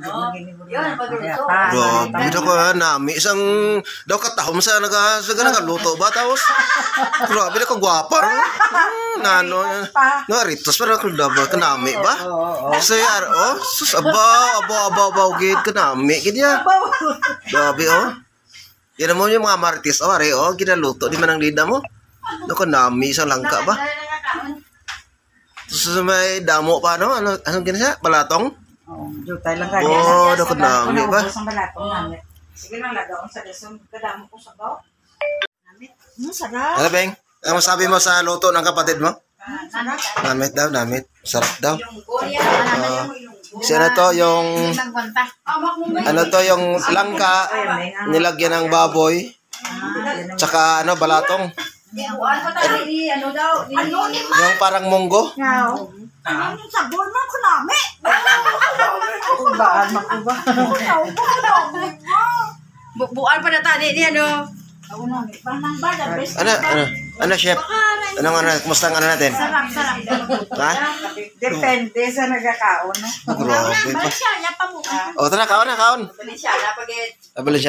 Yun, pagluto. Grabe daw ko ha, nami isang daw katahom sa naga sa nagaluto ba tapos grabe na ko gwapa hmm, nano no ritos para ko daw kanami ba kasi oh sus aba aba aba aba gid kanami gid ya grabe oh yan mo yung mga martis oh are oh ginaluto di man ang lida mo no kanami sa langka ba Tapos may damo pa no ano anong ginasa balatong Oh, jutay lang ka. oh daw kanami ba Sa balatong namin. Sige lang lagaon sa gasong kadamo ko sa baw. Ano sarap? ano beng ano sabi mo sa luto ng kapatid mo. Namit daw, namit. Sarap daw. Ah, siya na to yung, ano to yung langka, nilagyan ng baboy, tsaka ano, balatong. Ano daw. Ano ni Yung parang munggo. Ngaw. Ano sabor mo ko nami? Baan makuba. Buwan pa na tani ni ano. Ano, ano, ano, chef? Anong ano, kumusta ang ano natin? Sarap, sarap. Ha? Depende sa nagkakaon, no? Grabe pa. Siya niya pa mo. O, tara, kaon na, kaon. Bali siya na pagit. Abalik